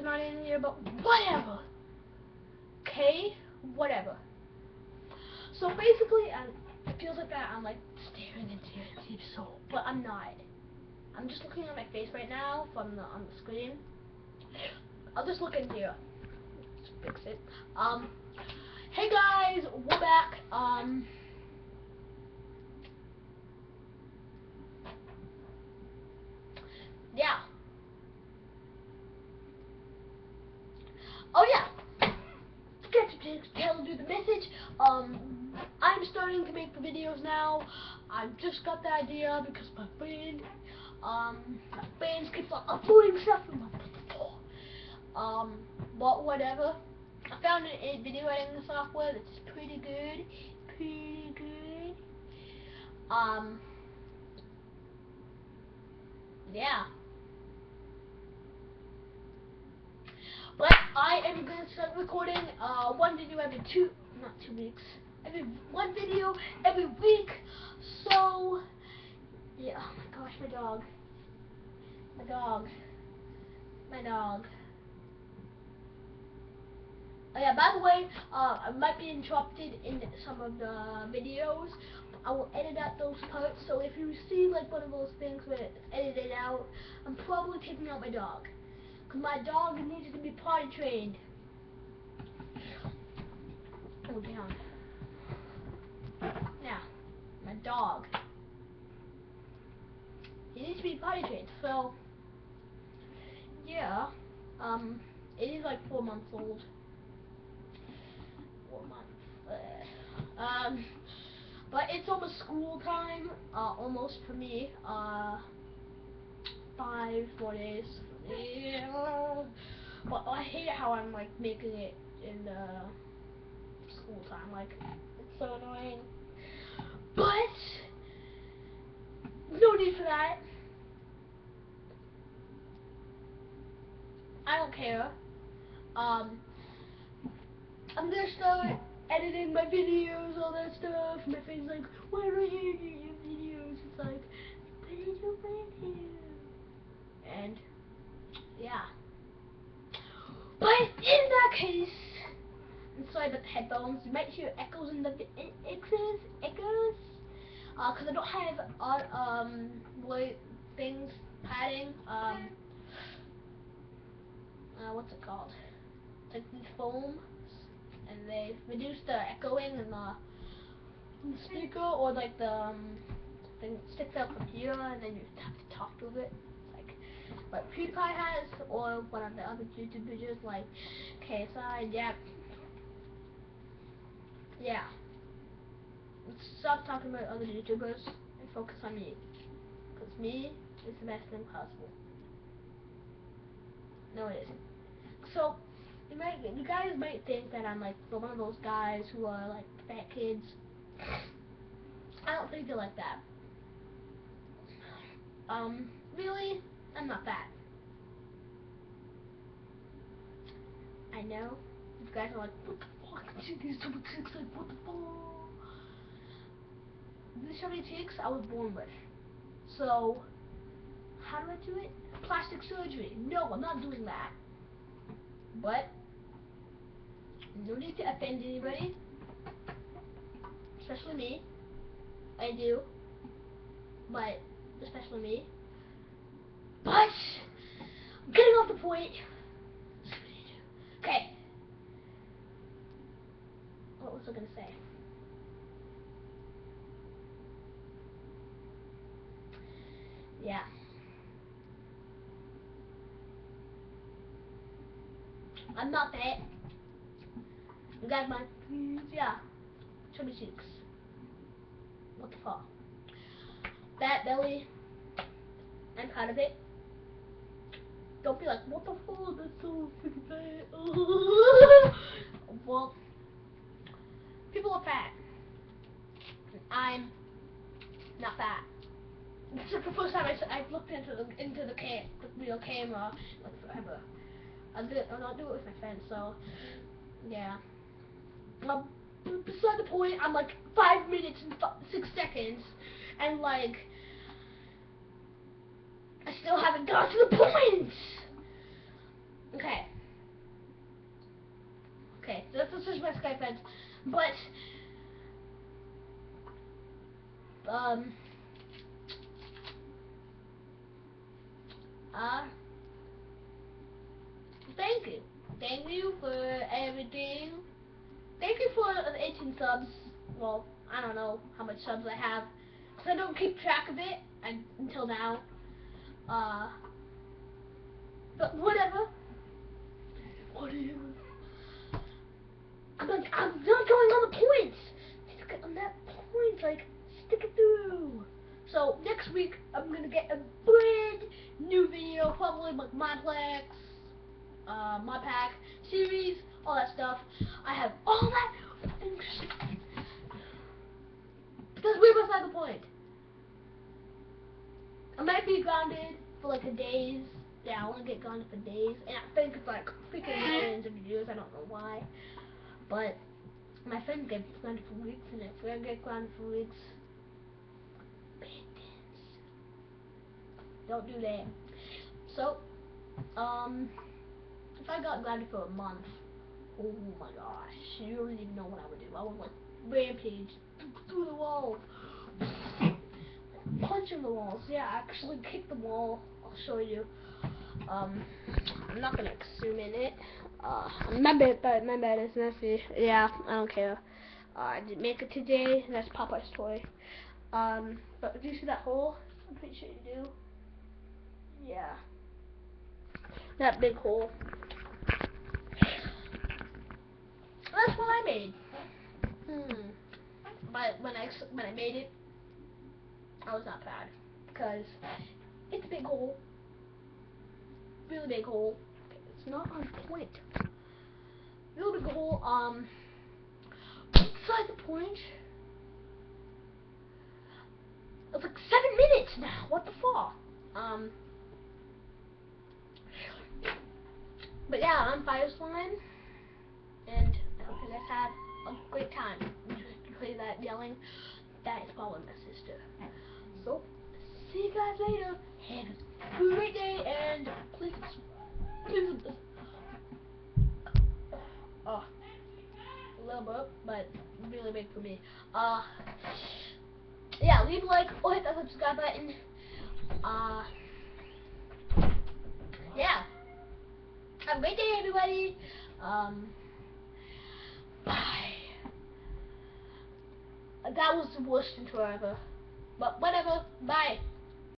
is not in here, but whatever. Okay, whatever. So basically, um, it feels like that I'm like staring into your deep soul, but I'm not. I'm just looking at my face right now from the on the screen. I'll just look into you. Let's fix it. Um, hey guys, we're back. Um. Yeah. Oh yeah. Get the message. Um, I'm starting to make the videos now. I just got the idea because my friend, um, my friends keeps on uploading stuff from my um, but whatever. I found a video editing software that's pretty good. Pretty good. Um, yeah. But I am start recording uh, one video every two, not two weeks, every one video every week. So, yeah, oh my gosh, my dog. My dog. My dog. Oh yeah, by the way, uh, I might be interrupted in some of the videos. I will edit out those parts, so if you see like one of those things where it's edited out, I'm probably taking out my dog. Because my dog needs to be potty trained. Oh, down. Now, my dog. He needs to be potty trained, so, yeah, um, it is like four months old. Four months. Uh, um, but it's almost school time, uh, almost for me, uh, five more days yeah. But I hate how I'm like making it in the school time. Like it's so annoying. But no need for that. I don't care. Um, I'm gonna start editing my videos, all that stuff. My friend's like, why are you doing your videos? It's like, put it your video. And yeah. But in that case, sorry about the headphones. Make sure hear echoes in the echoes, echoes, uh, because I don't have uh, um what things padding um uh, what's it called? Like these foams, and they reduce the echoing in the, the speaker or like the um, thing sticks out from here, and then you have to talk to it like PewDiePie has, or one of the other YouTube videos like KSI, yeah. Yeah. Stop talking about other YouTubers and focus on me. Because me is the best thing possible. No, it isn't. So, you might, you guys might think that I'm like one of those guys who are like fat kids. I don't think they're like that. Um, really? I'm not fat. I know. You guys are like, fuck? These double chicks, like, what the fuck? Chubby chicks I was born with. So, how do I do it? Plastic surgery. No, I'm not doing that. But, no need to offend anybody. Especially me. I do. But, especially me. But, I'm getting off the point. Okay. What was I going to say? Yeah. I'm not fat. You guys mind? Yeah. Chubby cheeks. What the fuck? Fat belly. I'm proud of it. Don't be like, what the fuck, that's so freaking well, people are fat. I'm not fat. This is the first time I, I've looked into the into the cam real camera like forever. I'll do it. I'll do it with my friends. So yeah. Well, beside the point, I'm like five minutes and six seconds, and like I still haven't got to the point! Okay. That's this is my Skype friends. But um uh thank you. Thank you for everything. Thank you for the 18 subs. Well, I don't know how much subs I have. Cause I don't keep track of it until now. Uh, but whatever. Whatever. I'm not, I'm not going on the points. Stick on that point, like, stick it through. So, next week, I'm gonna get a brand new video, probably like Modplex, uh, Mod Pack series, all that stuff. I have all that Because we're beside the point. I might be grounded for like a days. Yeah, I want to get grounded for days. And I think it's like freaking millions of views. I don't know why. But my friend get grounded for weeks, and if I get grounded for weeks, don't do that. So, um, if I got grounded for a month, oh my gosh, you don't even know what I would do. I would like rampage through the walls, punching the walls. Yeah, I actually kick the wall. I'll show you. Um, I'm not gonna zoom in it. Uh, my bed, but my bed is messy. Yeah, I don't care. Uh, I didn't make it today. That's Papa's toy. Um, but do you see that hole? I'm pretty sure you do. Yeah. That big hole. That's what I made. Hmm. But when I when I made it, I was not proud because it's a big hole. Really big hole. It's not on point. Really big hole. Um. Beside the point. It's like seven minutes now. What the fuck? Um. But yeah, I'm Fire Slime, and I guys had a great time. Play that yelling. That is probably my sister. So, see you guys later. Have a great day, and please, oh, a little bit, but really big for me. Uh, yeah, leave a like or hit that subscribe button. Uh, yeah. Have a great day, everybody. Um, bye. That was the worst intro ever. But whatever. Bye.